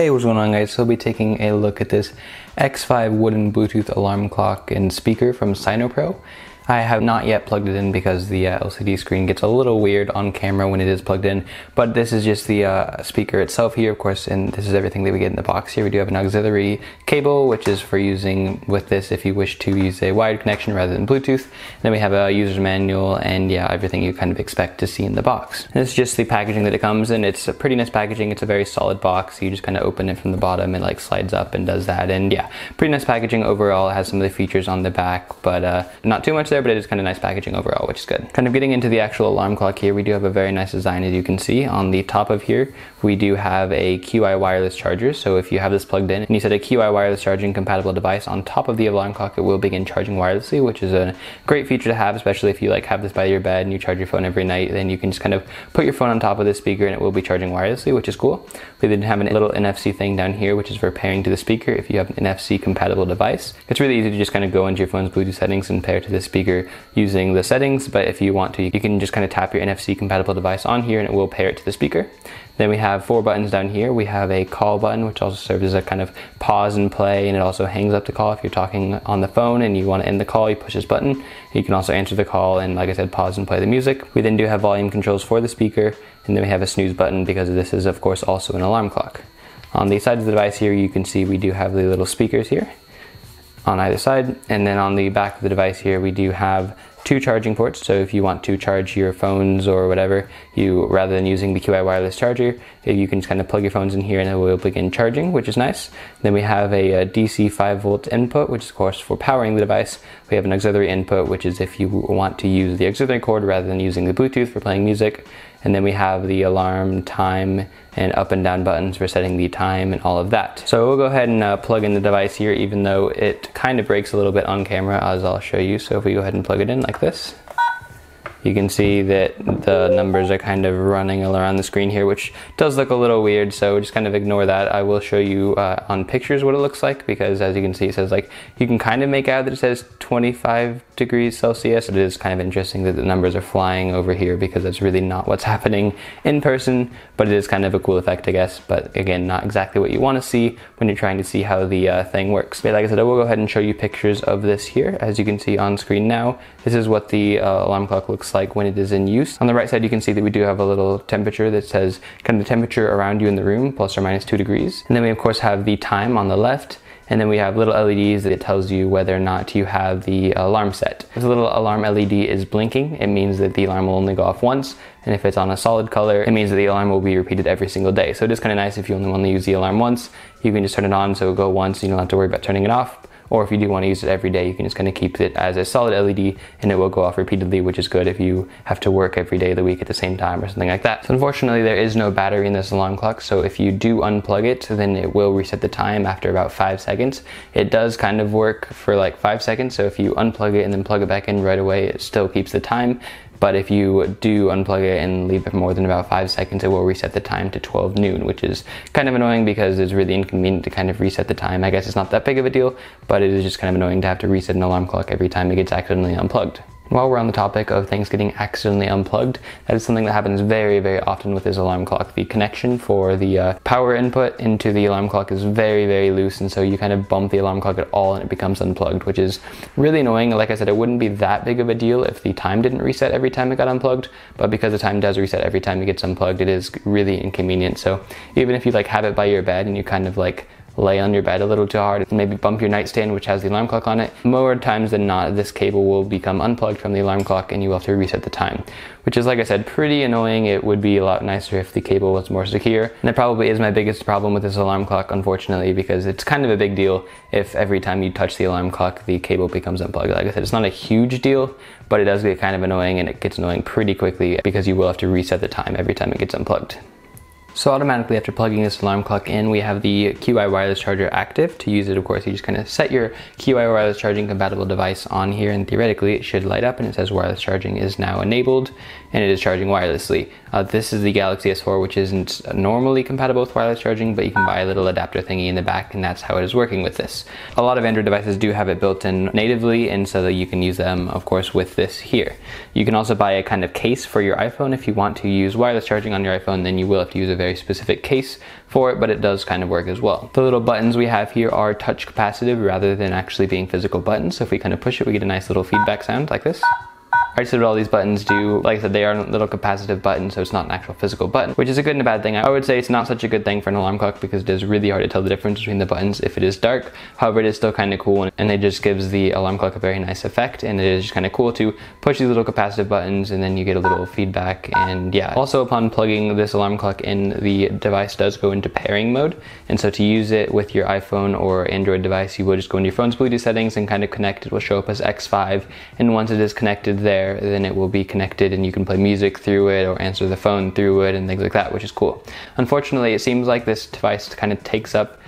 Hey, what's going on guys? So I'll be taking a look at this X5 wooden Bluetooth alarm clock and speaker from SinoPro. I have not yet plugged it in because the uh, LCD screen gets a little weird on camera when it is plugged in, but this is just the uh, speaker itself here, of course, and this is everything that we get in the box here. We do have an auxiliary cable, which is for using with this if you wish to use a wired connection rather than Bluetooth. And then we have a user's manual and yeah, everything you kind of expect to see in the box. And it's just the packaging that it comes in. It's a pretty nice packaging. It's a very solid box. You just kind of open it from the bottom. It like slides up and does that. And yeah, pretty nice packaging overall. It has some of the features on the back, but uh, not too much there there, but it is kind of nice packaging overall, which is good. Kind of getting into the actual alarm clock here, we do have a very nice design as you can see. On the top of here, we do have a Qi wireless charger. So if you have this plugged in and you set a Qi wireless charging compatible device on top of the alarm clock, it will begin charging wirelessly, which is a great feature to have, especially if you like have this by your bed and you charge your phone every night, then you can just kind of put your phone on top of this speaker and it will be charging wirelessly, which is cool. We then have a little NFC thing down here, which is for pairing to the speaker if you have an NFC compatible device. It's really easy to just kind of go into your phone's Bluetooth settings and pair to the speaker using the settings, but if you want to, you can just kind of tap your NFC compatible device on here and it will pair it to the speaker. Then we have four buttons down here. We have a call button, which also serves as a kind of pause and play, and it also hangs up the call. If you're talking on the phone and you want to end the call, you push this button. You can also answer the call and, like I said, pause and play the music. We then do have volume controls for the speaker, and then we have a snooze button because this is, of course, also an alarm clock. On the sides of the device here, you can see we do have the little speakers here on either side. And then on the back of the device here, we do have two charging ports. So if you want to charge your phones or whatever, you rather than using the Qi wireless charger, you can just kind of plug your phones in here and it will begin charging, which is nice. Then we have a, a DC 5 volt input, which is of course for powering the device. We have an auxiliary input, which is if you want to use the auxiliary cord rather than using the Bluetooth for playing music. And then we have the alarm, time, and up and down buttons for setting the time and all of that. So we'll go ahead and uh, plug in the device here, even though it kind of breaks a little bit on camera, as I'll show you. So if we go ahead and plug it in like this you can see that the numbers are kind of running around the screen here, which does look a little weird, so just kind of ignore that. I will show you uh, on pictures what it looks like, because as you can see, it says like, you can kind of make out that it says 25 degrees Celsius. It is kind of interesting that the numbers are flying over here, because that's really not what's happening in person, but it is kind of a cool effect, I guess. But again, not exactly what you want to see when you're trying to see how the uh, thing works. But like I said, I will go ahead and show you pictures of this here. As you can see on screen now, this is what the uh, alarm clock looks like when it is in use. On the right side, you can see that we do have a little temperature that says kind of the temperature around you in the room, plus or minus two degrees. And then we of course have the time on the left, and then we have little LEDs that tells you whether or not you have the alarm set. If the little alarm LED is blinking, it means that the alarm will only go off once. And if it's on a solid color, it means that the alarm will be repeated every single day. So it is kind of nice if you only want to use the alarm once, you can just turn it on so it'll go once, you don't have to worry about turning it off. Or if you do want to use it every day, you can just kind of keep it as a solid LED and it will go off repeatedly, which is good if you have to work every day of the week at the same time or something like that. So unfortunately, there is no battery in this alarm clock. So if you do unplug it, then it will reset the time after about five seconds. It does kind of work for like five seconds. So if you unplug it and then plug it back in right away, it still keeps the time. But if you do unplug it and leave it for more than about five seconds, it will reset the time to 12 noon, which is kind of annoying because it's really inconvenient to kind of reset the time. I guess it's not that big of a deal, but it is just kind of annoying to have to reset an alarm clock every time it gets accidentally unplugged. While we're on the topic of things getting accidentally unplugged, that is something that happens very, very often with this alarm clock. The connection for the uh, power input into the alarm clock is very, very loose, and so you kind of bump the alarm clock at all and it becomes unplugged, which is really annoying. Like I said, it wouldn't be that big of a deal if the time didn't reset every time it got unplugged, but because the time does reset every time it gets unplugged, it is really inconvenient. So even if you like have it by your bed and you kind of like lay on your bed a little too hard, maybe bump your nightstand which has the alarm clock on it. More times than not, this cable will become unplugged from the alarm clock and you will have to reset the time, which is like I said, pretty annoying. It would be a lot nicer if the cable was more secure. And that probably is my biggest problem with this alarm clock, unfortunately, because it's kind of a big deal if every time you touch the alarm clock, the cable becomes unplugged. Like I said, it's not a huge deal, but it does get kind of annoying and it gets annoying pretty quickly because you will have to reset the time every time it gets unplugged. So automatically after plugging this alarm clock in, we have the Qi wireless charger active. To use it, of course, you just kind of set your Qi wireless charging compatible device on here and theoretically it should light up and it says wireless charging is now enabled and it is charging wirelessly. Uh, this is the Galaxy S4 which isn't normally compatible with wireless charging but you can buy a little adapter thingy in the back and that's how it is working with this. A lot of Android devices do have it built in natively and so that you can use them of course with this here. You can also buy a kind of case for your iPhone if you want to use wireless charging on your iPhone then you will have to use a very very specific case for it, but it does kind of work as well. The little buttons we have here are touch capacitive rather than actually being physical buttons. So if we kind of push it, we get a nice little feedback sound like this. I just said what all these buttons do. Like I said, they are little capacitive buttons, so it's not an actual physical button, which is a good and a bad thing. I would say it's not such a good thing for an alarm clock because it is really hard to tell the difference between the buttons if it is dark. However, it is still kind of cool and it just gives the alarm clock a very nice effect and it is just kind of cool to push these little capacitive buttons and then you get a little feedback and yeah. Also upon plugging this alarm clock in, the device does go into pairing mode and so to use it with your iPhone or Android device, you will just go into your phone's Bluetooth settings and kind of connect. It will show up as X5 and once it is connected there, then it will be connected and you can play music through it or answer the phone through it and things like that, which is cool. Unfortunately, it seems like this device kind of takes up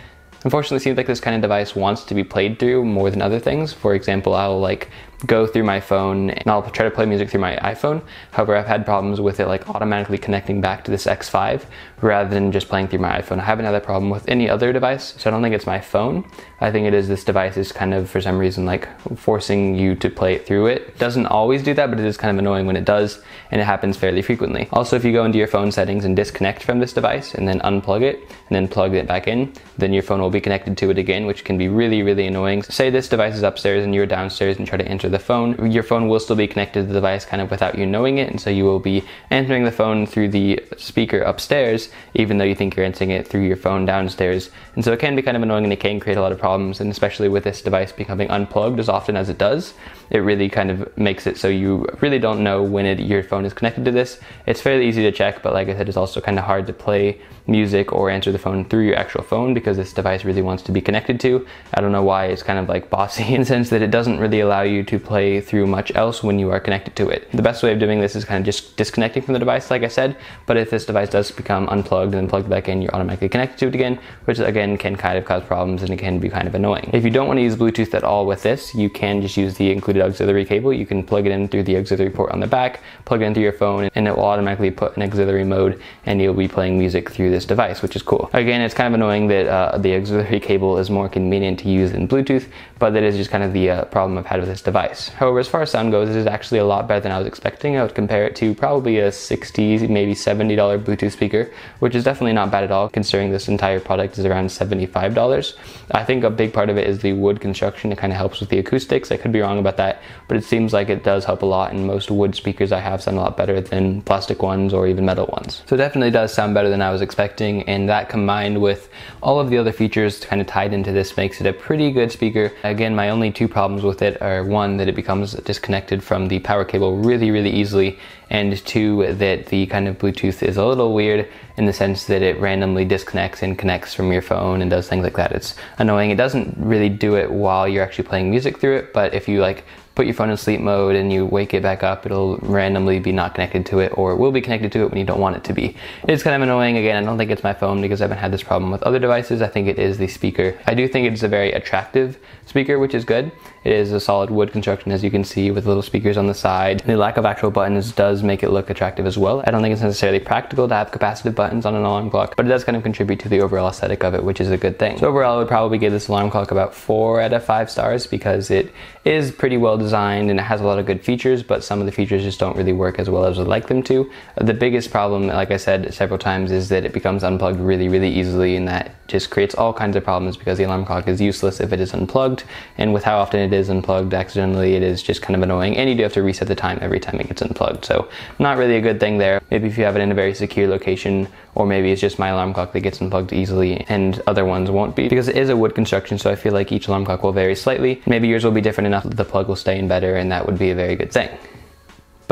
Unfortunately, it seems like this kind of device wants to be played through more than other things. For example, I'll like go through my phone and I'll try to play music through my iPhone. However, I've had problems with it like automatically connecting back to this X5 rather than just playing through my iPhone. I haven't had that problem with any other device, so I don't think it's my phone. I think it is this device is kind of for some reason like forcing you to play it through it. it. Doesn't always do that, but it is kind of annoying when it does, and it happens fairly frequently. Also, if you go into your phone settings and disconnect from this device and then unplug it and then plug it back in, then your phone will be connected to it again, which can be really, really annoying. Say this device is upstairs and you're downstairs and try to enter the phone, your phone will still be connected to the device kind of without you knowing it. And so you will be answering the phone through the speaker upstairs, even though you think you're answering it through your phone downstairs. And so it can be kind of annoying and it can create a lot of problems. And especially with this device becoming unplugged as often as it does, it really kind of makes it so you really don't know when it, your phone is connected to this. It's fairly easy to check, but like I said, it's also kind of hard to play music or answer the phone through your actual phone because this device really wants to be connected to. I don't know why it's kind of like bossy in the sense that it doesn't really allow you to play through much else when you are connected to it. The best way of doing this is kind of just disconnecting from the device, like I said, but if this device does become unplugged and then plugged back in, you're automatically connected to it again, which again can kind of cause problems and it can be kind of annoying. If you don't want to use Bluetooth at all with this, you can just use the included auxiliary cable. You can plug it in through the auxiliary port on the back, plug it into your phone, and it will automatically put an auxiliary mode and you'll be playing music through this device, which is cool. Again, it's kind of annoying that uh, the auxiliary cable is more convenient to use than Bluetooth, but that is just kind of the uh, problem I've had with this device. However, as far as sound goes, it is actually a lot better than I was expecting. I would compare it to probably a 60, maybe $70 Bluetooth speaker, which is definitely not bad at all considering this entire product is around $75. I think a big part of it is the wood construction. It kind of helps with the acoustics. I could be wrong about that, but it seems like it does help a lot and most wood speakers I have sound a lot better than plastic ones or even metal ones. So it definitely does sound better than I was expecting and that combined with all of the other features kind of tied into this makes it a pretty good speaker. Again, my only two problems with it are one, that it becomes disconnected from the power cable really, really easily, and two, that the kind of Bluetooth is a little weird in the sense that it randomly disconnects and connects from your phone and does things like that. It's annoying. It doesn't really do it while you're actually playing music through it, but if you like put your phone in sleep mode and you wake it back up, it'll randomly be not connected to it or it will be connected to it when you don't want it to be. It's kind of annoying. Again, I don't think it's my phone because I haven't had this problem with other devices. I think it is the speaker. I do think it's a very attractive speaker, which is good. It is a solid wood construction as you can see with little speakers on the side. The lack of actual buttons does make it look attractive as well. I don't think it's necessarily practical to have capacitive buttons on an alarm clock, but it does kind of contribute to the overall aesthetic of it, which is a good thing. So overall, I would probably give this alarm clock about four out of five stars because it is pretty well designed and it has a lot of good features, but some of the features just don't really work as well as I'd like them to. The biggest problem, like I said several times, is that it becomes unplugged really, really easily and that just creates all kinds of problems because the alarm clock is useless if it is unplugged. And with how often it is unplugged accidentally it is just kind of annoying and you do have to reset the time every time it gets unplugged. So not really a good thing there. Maybe if you have it in a very secure location or maybe it's just my alarm clock that gets unplugged easily and other ones won't be because it is a wood construction so I feel like each alarm clock will vary slightly. Maybe yours will be different enough that the plug will stay better and that would be a very good thing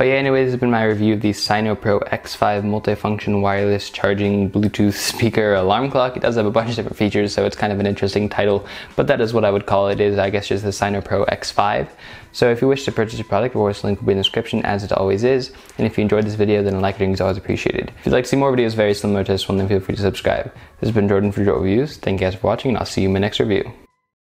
but yeah, anyway, this has been my review of the SinoPro X5 multifunction wireless charging Bluetooth speaker alarm clock. It does have a bunch of different features, so it's kind of an interesting title, but that is what I would call it, is I guess just the SinoPro X5. So if you wish to purchase a product, the voice link will be in the description as it always is. And if you enjoyed this video, then a like rating is always appreciated. If you'd like to see more videos very similar to this one, then feel free to subscribe. This has been Jordan for Jolt Reviews. Thank you guys for watching, and I'll see you in my next review.